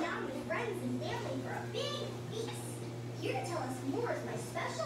Down with friends and family for a big feast. Here to tell us more is my special